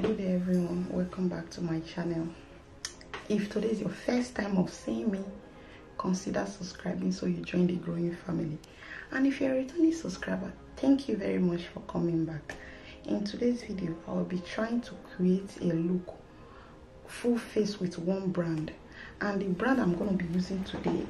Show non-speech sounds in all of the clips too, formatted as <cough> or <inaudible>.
good day everyone. Welcome back to my channel. If today is your first time of seeing me consider subscribing so you join the growing family. And if you're a returning subscriber thank you very much for coming back. In today's video i will be trying to create a look full face with one brand. And the brand i'm going to be using today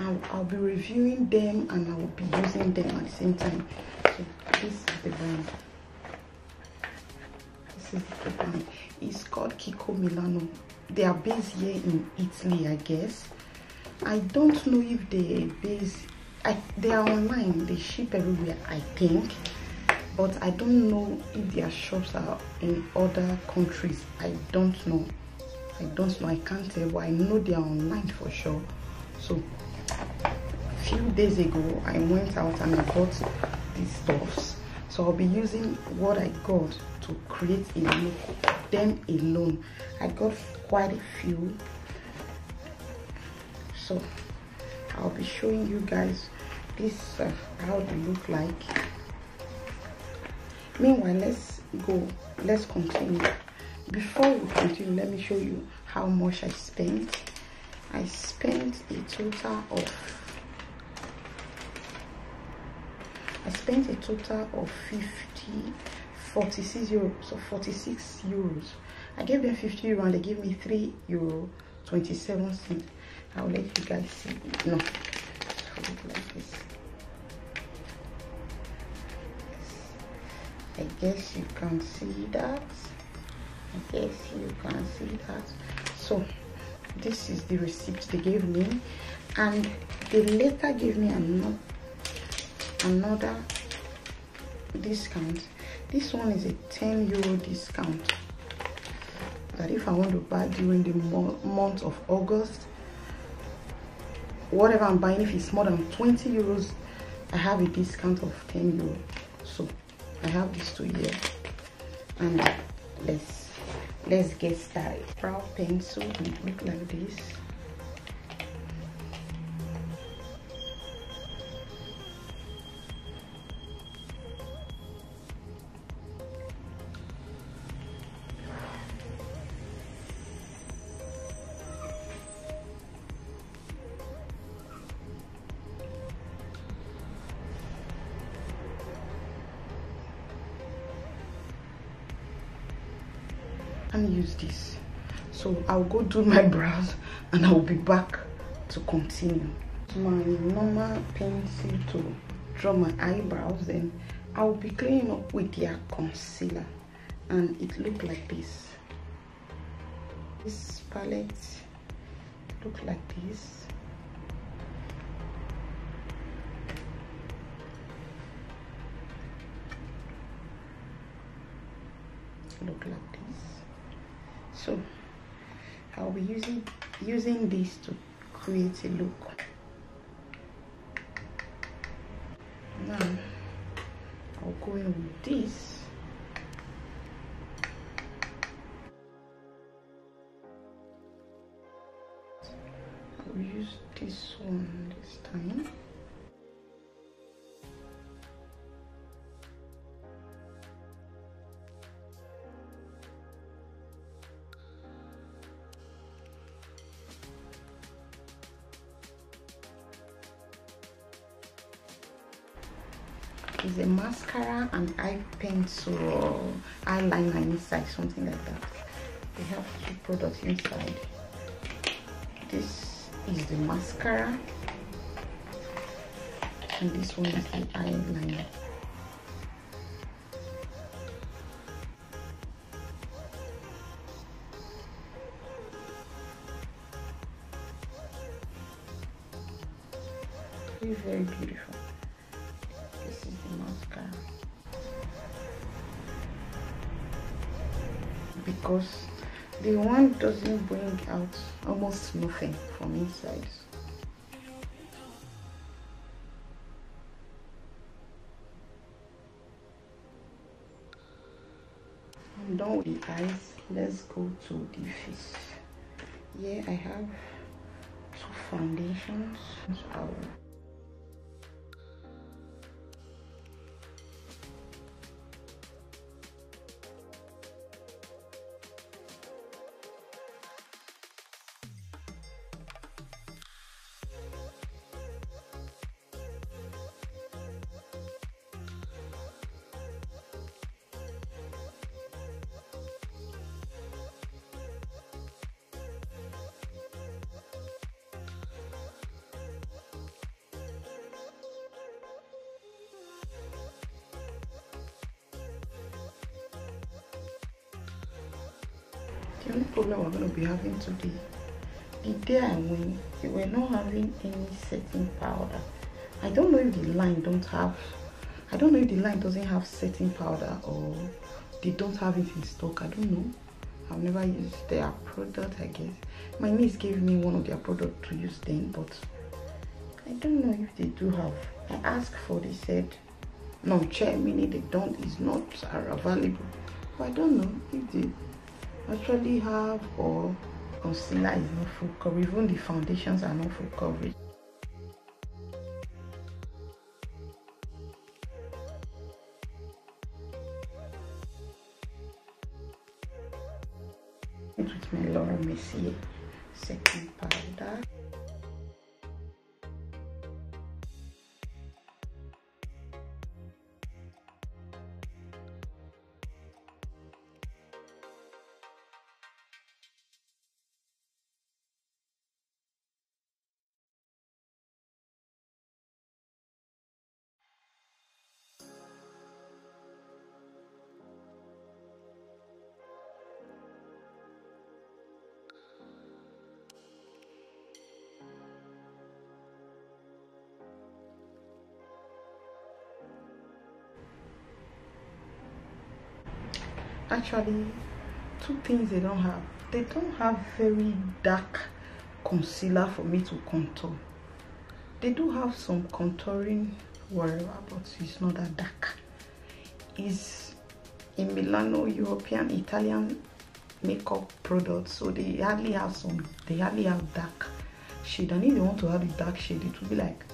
I'll, I'll be reviewing them and i will be using them at the same time. So this is the brand <laughs> it's called kiko milano they are based here in italy i guess. I don't know if they base I, they are online they ship everywhere i think. But i don't know if their shops are in other countries. I don't know. I don't know. I can't tell but i know they are online for sure. So a few days ago i went out and i bought these stuffs. So i'll be using what i got to create a look them alone. I got quite a few. So i'll be showing you guys this uh, how they look like. Meanwhile let's go let's continue. Before we continue let me show you how much i spent. I spent a total of i spent a total of 50 46 euros so 46 euros. I gave them 50 euro and they gave me 3 euro 27 cents. I'll let you guys see. No. Like this I guess you can see that. I guess you can see that. So this is the receipt they gave me. And they later gave me another another discount this one is a 10 euro discount. That if I want to buy during the mo month of August whatever I'm buying if it's more than 20 euros I have a discount of 10 euro. So I have these two here. And let's let's get started. Brow pencil look like this and use this. So i'll go do my <laughs> brows and i'll be back to continue. My normal pencil to draw my eyebrows then i'll be cleaning up with their concealer. And it look like this. This palette look like this. Look like this so i'll be using using this to create a look. Now i'll go in with this. I'll use this one this time is a mascara and eye pencil eyeliner inside something like that. They have two products inside. This is the mascara. And this one is the eyeliner. Very very beautiful because the one doesn't bring out almost nothing from inside. I'm done with the eyes let's go to the face here I have two foundations the only problem we're going to be having today the day i went we were not having any setting powder. I don't know if the line don't have i don't know if the line doesn't have setting powder or they don't have it in stock. I don't know. I've never used their product i guess. My niece gave me one of their product to use then but i don't know if they do have. I asked for they said no chair meaning they don't is not available. But i don't know if they actually have or concealer is not full coverage even the foundations are not full coverage with my Laura Mercier setting powder actually two things they don't have. They don't have very dark concealer for me to contour. They do have some contouring wherever but it's not that dark. It's a milano european italian makeup product so they hardly have some they hardly have dark shade. And if they want to have a dark shade it will be like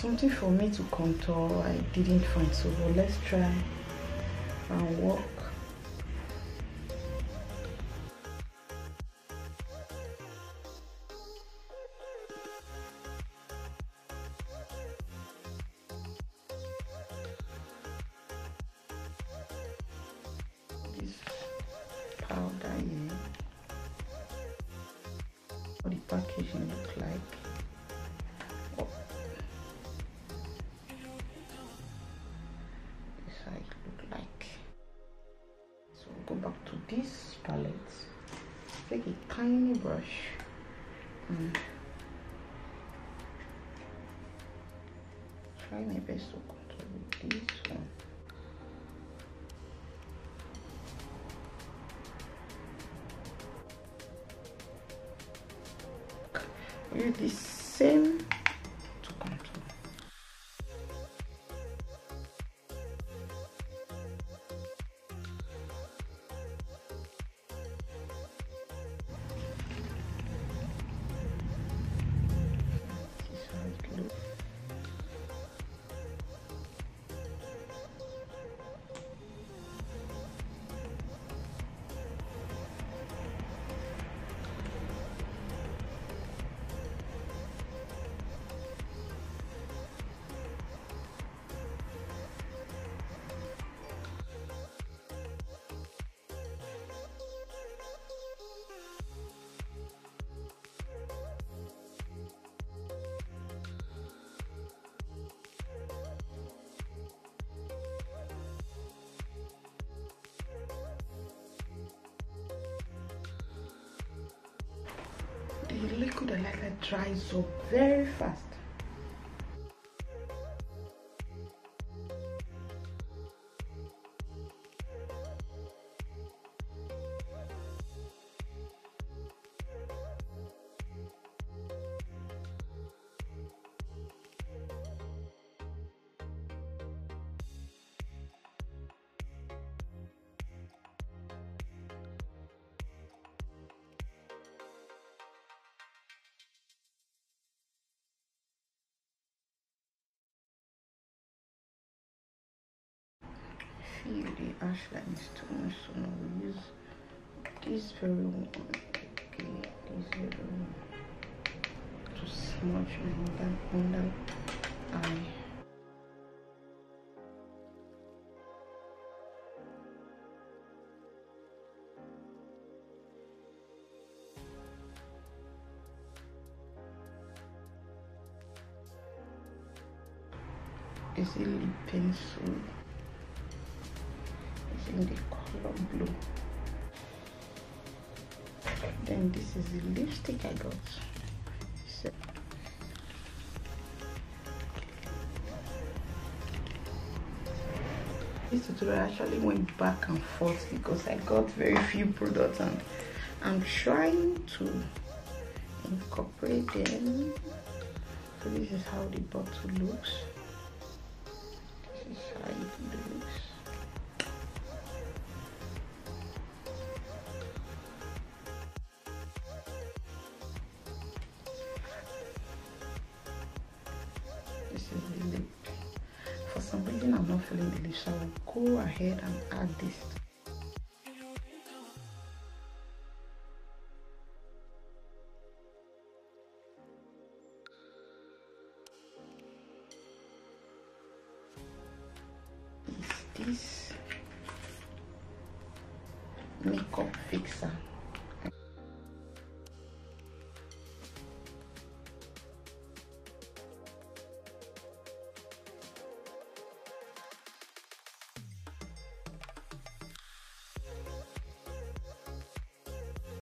something for me to contour I didn't find so let's try and work this powder here. What the packaging look like try my best to control this one use the liquid highlighter dries up very fast feel the ash line is too much so now we use this very one okay this very one to smudge my under, eye. Is it pencil in the color blue. Then this is the lipstick i got. So this tutorial actually went back and forth because i got very few products and i'm trying to incorporate them. So this is how the bottle looks. Not feeling the lip so i'll go ahead and add this. Is this makeup fixer